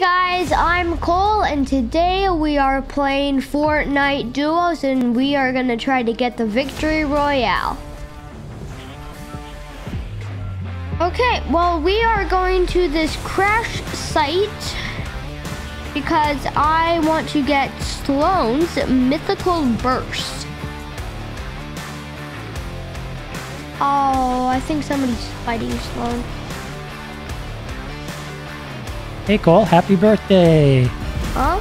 guys, I'm Cole, and today we are playing Fortnite Duos, and we are gonna try to get the Victory Royale. Okay, well, we are going to this crash site because I want to get Sloan's Mythical Burst. Oh, I think somebody's fighting Sloan. Hey Cole, happy birthday! Huh?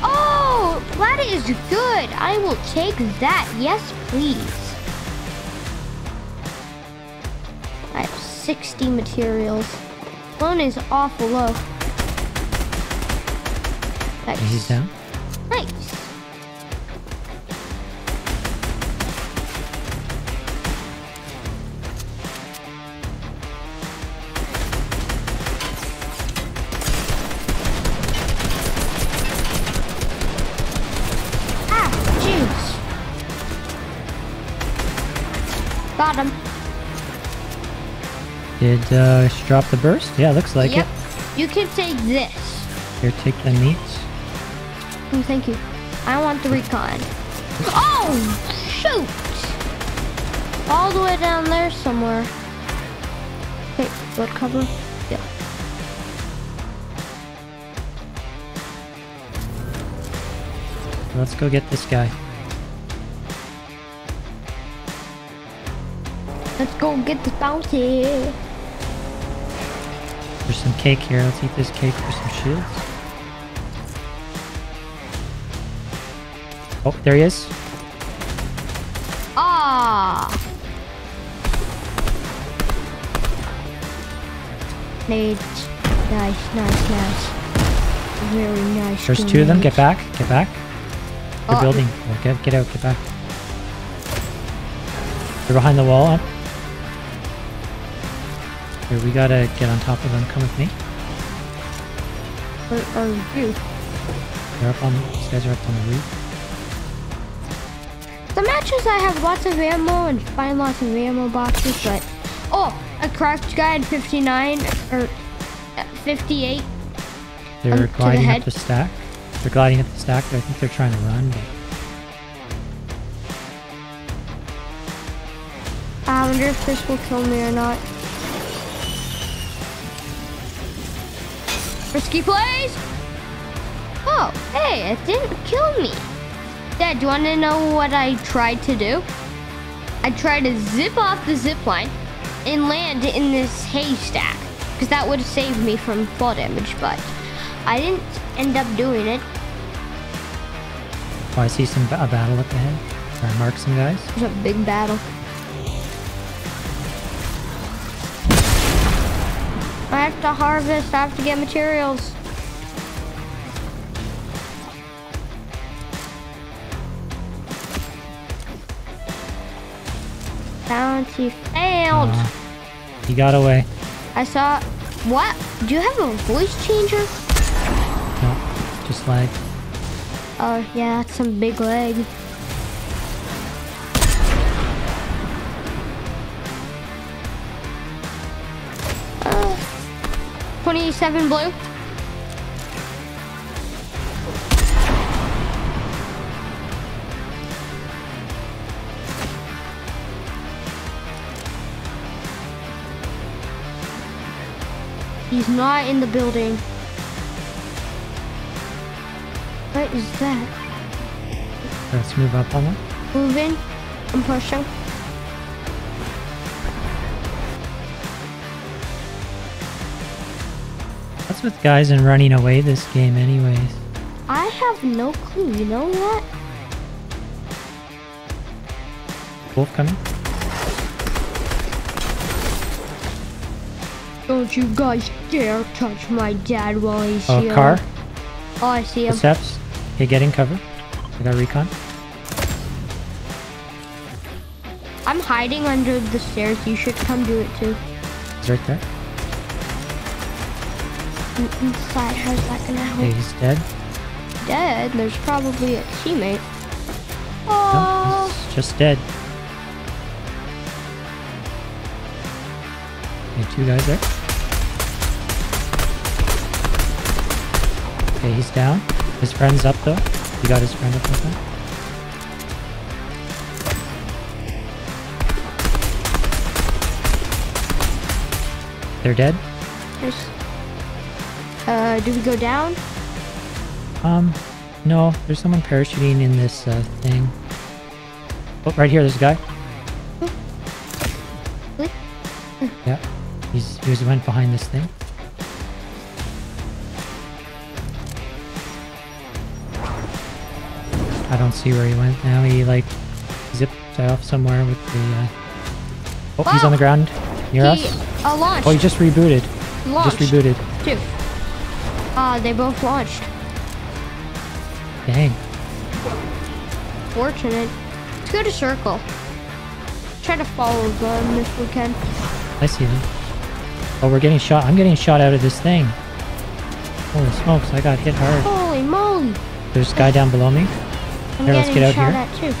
Oh, that is good. I will take that. Yes, please. I have 60 materials. One is awful low. Nice. He's down. Nice. Got him. Did uh, she drop the burst? Yeah, looks like yep. it. You can take this. Here, take the meats. Oh, thank you. I want the recon. Oh, shoot! All the way down there somewhere. Wait, what cover? Yeah. Let's go get this guy. Let's go get the bounty. There's some cake here. Let's eat this cake for some shields. Oh, there he is. Ah! Nice, nice, nice. Very nice. There's two of them. Get back. Get back. They're Oh. building. Oh, get, get out. Get back. They're behind the wall. Here, we gotta get on top of them. Come with me. Where are you? They're up on. These guys are up on the roof. The matches I have lots of ammo and find lots of ammo boxes, but oh, a cracked guy at 59 or uh, 58. They're Um, to the gliding up the stack. They're gliding up the stack. I think they're trying to run, but I wonder if this will kill me or not. Risky plays. Oh, hey, it didn't kill me. Dad, do you want to know what I tried to do? I tried to zip off the zip line and land in this haystack because that would have saved me from fall damage, but I didn't end up doing it. oh, I see some a battle up ahead. To mark some guys. Was a big battle. Have to harvest, I have to get materials. Bounty failed. Aw, he got away. I saw. What? Do you have a voice changer? No, just lag. Oh, yeah, that's some big leg. 27 blue. He's not in the building. What is that? Let's move up on them. Moving. I'm pushing. What's with guys and running away this game, anyways? I have no clue. You know what? Wolf coming. Don't you guys dare touch my dad while he's Oh, here. car. Oh, I see him. steps. Okay, getting cover. I got recon. I'm hiding under the stairs. You should come do it too. He's right there. In- Inside, how's that gonna help? Okay, he's dead. Dead. There's probably a teammate. No, Oh, he's just dead. Okay, two guys there. Okay, he's down. His friend's up though. You got his friend up with him. They're dead. There's. Uh, do we go down? Um, no, there's someone parachuting in this uh, thing. Oh, right here, there's a guy. Really? Yeah, he's he was went behind this thing. I don't see where he went now. He like zipped off somewhere with the. Uh... Oh, he's on the ground near he us. uh. Oh, he just rebooted. launched. Just rebooted. Too. Uh, they both launched. Dang. Fortunate. Let's go to circle. Try to follow them if we can. I see them. Oh, we're getting shot. I'm getting shot out of this thing. Holy smokes, I got hit hard. Holy moly! There's a guy down below me. I'm Here, let's get out shot here. at too.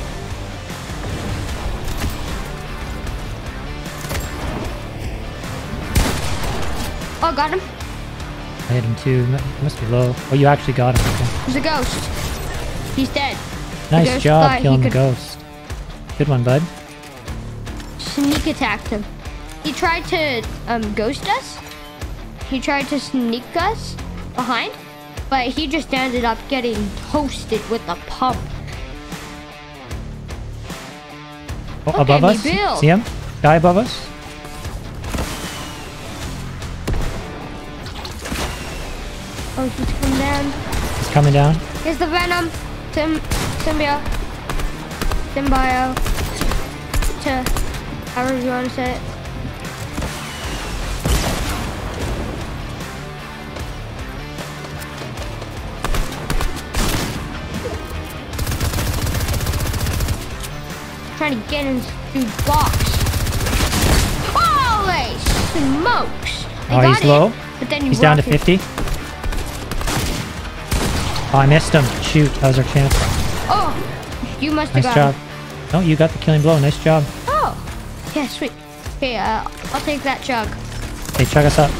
Oh, got him. I hit him too. Mu- Must be low. Oh, you actually got him. Okay. There's a ghost. He's dead. Nice job killing the ghost. Good one, bud. Sneak attacked him. He tried to um, ghost us. He tried to sneak us behind, but he just ended up getting toasted with a pump. Oh, above us. build. See him? Guy above us. He's coming down. He's coming down. Here's the venom. Sim, symbio. Symbio. To, however you want to say it. Trying to get into the box. Holy smokes! I Oh, he's low. But then He's down to rocket- 50. Oh, I missed him. Shoot, that was our chance. Oh, you must have Nice got job. him. No, you got the killing blow. Nice job. Oh, yeah, sweet. Okay, uh, I'll take that chug. Okay, chug us up.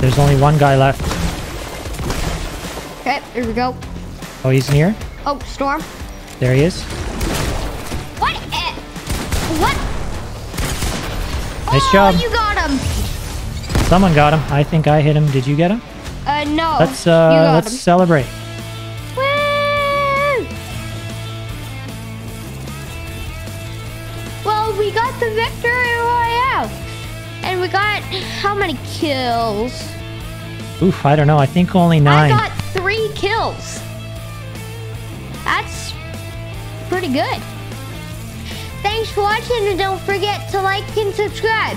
There's only one guy left. Okay, here we go. Oh, he's near. Oh, storm. There he is. What? eh, What? Nice oh, job. you got him. Someone got him. I think I hit him. Did you get him? Uh, no. Let's uh let's him. celebrate. Woo! Well, we got the victory royale, and we got how many kills? Oof, I don't know. I think only nine. I got three kills. That's pretty good. Thanks for watching and don't forget to like and subscribe.